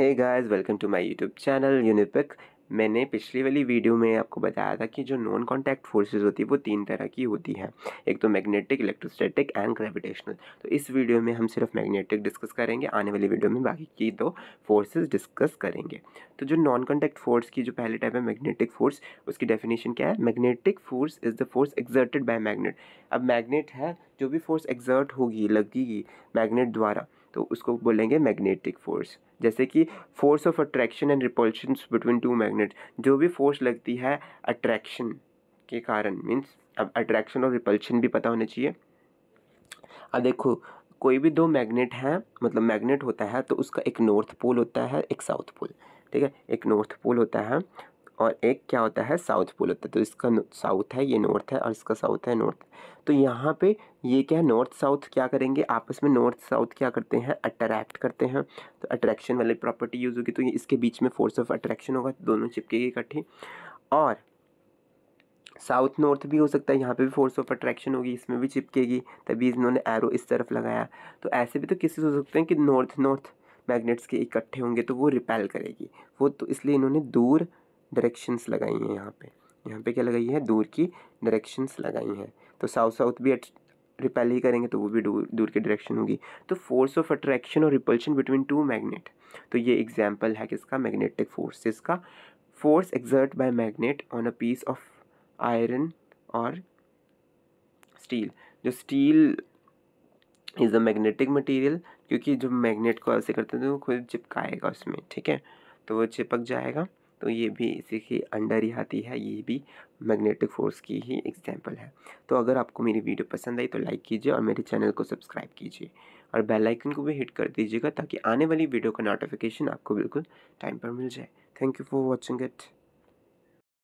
Hey guys welcome to my YouTube channel Unipic मैंने पिछली वाली वीडियो में आपको बताया था कि जो नॉन कांटेक्ट फोर्सेस होती है, वो तीन तरह की होती हैं। एक तो मैग्नेटिक इलेक्ट्रोस्टैटिक एंड ग्रेविटेशनल तो इस वीडियो में हम सिर्फ़ मैग्नेटिक डिस्कस करेंगे, आने वाली वीडियो में बाकी की दो फोर्सेस डिस्कस करेंगे। तो जो नॉन कॉन्टैक्ट फोर्स की जो पहले टाइप है मैग्नेटिक फोर्स उसकी डेफिनेशन क्या है? Magnetic force is the force exerted by magnet अब मैग्नेट है, जो भी फोर्स एग्जर्ट होगी, लगेगी मैग्नेट द्वारा तो उसको बोलेंगे मैग्नेटिक फोर्स जैसे कि force of attraction and repulsion between two magnet जो भी फोर्स लगती है अट्रैक्शन के कारण. मीन्स अब अट्रैक्शन और रिपल्शन भी पता होना चाहिए. अब देखो, कोई भी दो मैग्नेट हैं मतलब मैग्नेट होता है तो उसका एक नॉर्थ पोल होता है, एक साउथ पोल ठीक है? एक नॉर्थ पोल होता है और एक क्या होता है? साउथ पोल होता है। तो इसका साउथ है, ये नॉर्थ है और इसका साउथ है नॉर्थ तो यहाँ पे ये क्या है? नॉर्थ साउथ क्या करेंगे? आपस में नॉर्थ साउथ क्या करते हैं? अट्रैक्ट करते हैं। तो अट्रैक्शन वाली प्रॉपर्टी यूज़ होगी तो ये इसके बीच में फोर्स ऑफ़ अट्रैक्शन होगा, दोनों चिपकेगी इकट्ठी। और साउथ नॉर्थ भी हो सकता है, यहाँ पे भी फोर्स ऑफ़ अट्रैक्शन होगी, इसमें भी चिपकेगी, तभी इन्होंने एरो इस तरफ़ लगाया। तो ऐसे भी तो किसी हो सकते हैं कि नॉर्थ नॉर्थ मैग्नेट्स के इकट्ठे होंगे तो वो रिपेल करेगी। वो तो इसलिए इन्होंने दूर डायरेक्शंस लगाई हैं यहाँ पे। यहाँ पे क्या लगाई है? दूर की डायरेक्शंस लगाई हैं। तो साउथ साउथ भी रिपेल ही करेंगे तो वो भी दूर दूर की डायरेक्शन होगी। तो फोर्स ऑफ़ अट्रैक्शन और रिपल्शन बिटवीन टू मैग्नेट तो ये एग्ज़ाम्पल है किसका? मैग्नेटिक फोर्सेस का। Force exert by magnet on a piece of iron और स्टील जो steel is a magnetic material क्योंकि जो मैग्नेट को ऐसे करते हैं तो वो खुद चिपकाएगा उसमें, ठीक है? तो वो चिपक जाएगा। तो ये भी इसी के अंडर ही आती है, ये भी मैग्नेटिक फोर्स की ही एग्ज़ाम्पल है। तो अगर आपको मेरी वीडियो पसंद आई तो लाइक कीजिए और मेरे चैनल को सब्सक्राइब कीजिए और बेल आइकन को भी हिट कर दीजिएगा ताकि आने वाली वीडियो का नोटिफिकेशन आपको बिल्कुल टाइम पर मिल जाए। Thank you for watching it